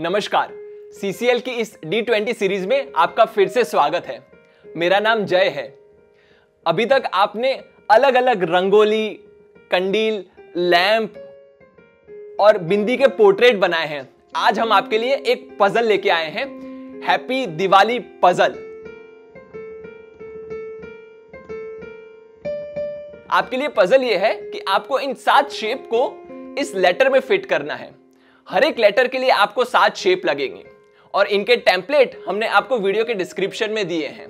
नमस्कार। सीसीएल की इस डी ट्वेंटी सीरीज़ में आपका फिर से स्वागत है। मेरा नाम जय है। अभी तक आपने अलग अलग रंगोली, कंडील, लैंप और बिंदी के पोर्ट्रेट बनाए हैं। आज हम आपके लिए एक पजल लेके आए हैं। हैप्पी दिवाली पजल आपके लिए पजल यह है कि आपको इन सात शेप को इस लेटर में फिट करना है। हर एक लेटर के लिए आपको सात शेप लगेंगे। और इनके टेम्पलेट हमने आपको वीडियो के डिस्क्रिप्शन में दिए हैं।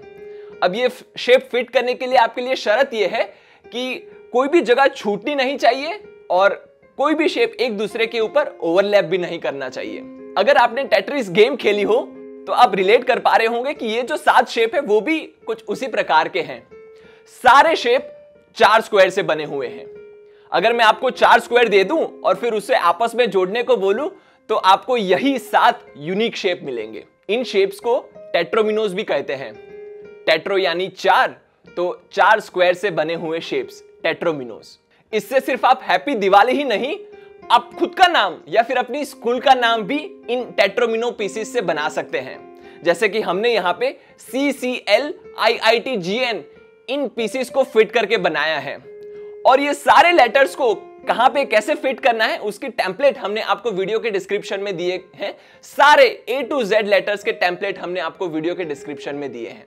अब ये शेप फिट करने के लिए आपके लिए शर्त यह है कि कोई भी जगह छूटनी नहीं चाहिए और कोई भी शेप एक दूसरे के ऊपर ओवरलैप भी नहीं करना चाहिए। अगर आपने टेट्रिस गेम खेली हो तो आप रिलेट कर पा रहे होंगे कि ये जो सात शेप है, वो भी कुछ उसी प्रकार के हैं। सारे शेप चार स्क्वायर से बने हुए हैं। अगर मैं आपको चार स्क्वायर दे दूँ और फिर उसे आपस में जोड़ने को बोलूँ तो आपको यही सात यूनिक शेप मिलेंगे। इन शेप्स को टेट्रोमिनोज भी कहते हैं। टेट्रो यानी चार तो चार स्क्वायर से बने हुए शेप्स टेट्रोमिनोज इससे सिर्फ़ आप हैप्पी दिवाली ही नहीं, आप खुद का नाम या फिर अपनी स्कूल का नाम भी इन टेट्रोमिनो पीसीस से बना सकते हैं। जैसे कि हमने यहाँ पे C C L I I T G N in pieces को फिट करके बनाया है। और ये सारे लेटर्स को कहाँ पे कैसे फिट करना है, उसकी टेम्पलेट हमने आपको वीडियो के डिस्क्रिप्शन में दिए हैं। सारे ए टू जेड लेटर्स के टेम्पलेट हमने आपको वीडियो के डिस्क्रिप्शन में दिए हैं।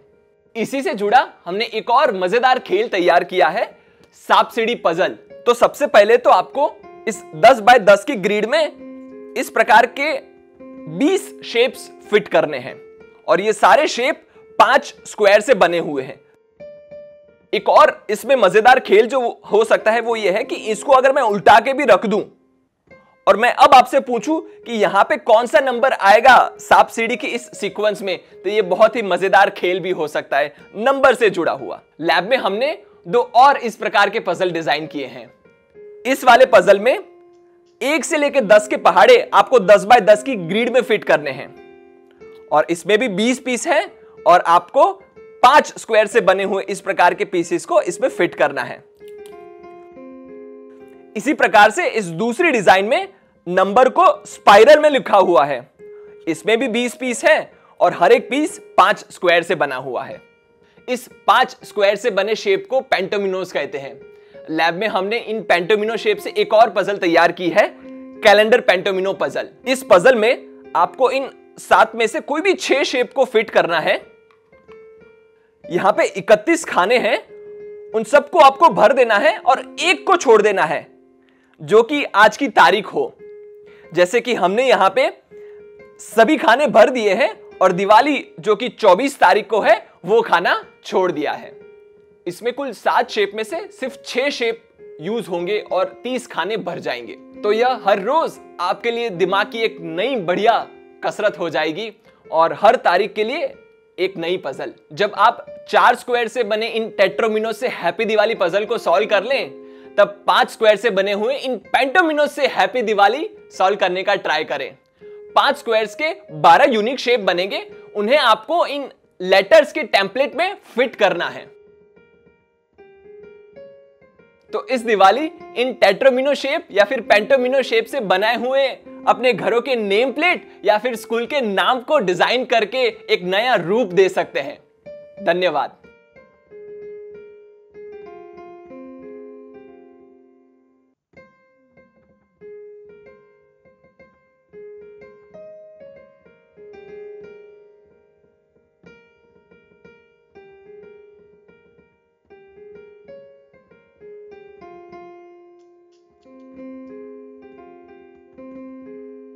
इसी से जुड़ा हमने एक और मज़ेदार खेल तैयार किया है सांप सीढ़ी पजल तो सबसे पहले तो आपको इस 10 बाय 10 की ग्रिड में इस प्रकार के 20 शेप्स फिट करने हैं। और ये सारे शेप पाँच स्क्वायर से बने हुए हैं। एक और इसमें मज़ेदार खेल जो हो सकता है वो ये है कि इसको अगर मैं उल्टा के भी रख दूँ, और मैं अब आपसे पूछूँ कि यहाँ पे कौन सा नंबर आएगा सांप सीढ़ी की इस सीक्वेंस में तो ये बहुत ही मज़ेदार खेल भी हो सकता है। नंबर से जुड़ा हुआ। लैब में हमने दो और इस प्रकार के पजल डिज़ाइन किए हैं। इस वाले पजल में एक से लेकर दस के पहाड़े आपको दस बाय दस की ग्रीड में फिट करने हैं। और इसमें भी बीस पीस है, और आपको पाँच स्क्वायर से बने हुए इस प्रकार के पीसेस को इसमें फिट करना है। इसी प्रकार से इस दूसरी डिज़ाइन में नंबर को स्पाइरल में लिखा हुआ है। इसमें भी 20 पीस है और हर एक पीस पाँच स्क्वायर से बना हुआ है। इस पाँच स्क्वायर से बने शेप को पेंटोमिनोस कहते हैं। लैब में हमने इन पेंटोमिनो शेप से एक और पजल तैयार की है कैलेंडर पेंटोमिनो पजल इस पजल में आपको इन सात में से कोई भी छह शेप को फिट करना है। यहाँ पे 31 खाने हैं, उन सबको आपको भर देना है और एक को छोड़ देना है, जो कि आज की तारीख हो। जैसे कि हमने यहाँ पे सभी खाने भर दिए हैं और दिवाली जो कि 24 तारीख को है, वो खाना छोड़ दिया है। इसमें कुल सात शेप में से सिर्फ़ छह शेप यूज़ होंगे और तीस खाने भर जाएँगे। तो यह हर रोज आपके लिए दिमाग की एक नई बढ़िया कसरत हो जाएगी और हर तारीख के लिए एक नई पजल जब आप चार स्क्वायर से बने इन टेट्रोमिनो से हैप्पी दिवाली पजल को सॉल्व कर लें, तब पाँच स्क्वायर से बने हुए इन पेंटोमिनो से हैप्पी दिवाली सॉल्व करने का ट्राई करें. पाँच स्क्वायर्स के बारह यूनिक शेप बनेंगे, उन्हें आपको इन लेटर्स के टेम्पलेट में फिट करना है. तो इस दिवाली इन टेट्रोमिनो शेप या फिर पेंटोमिनो शेप से बनाए हुए अपने घरों के नेम प्लेट या फिर स्कूल के नाम को डिज़ाइन करके एक नया रूप दे सकते हैं। धन्यवाद।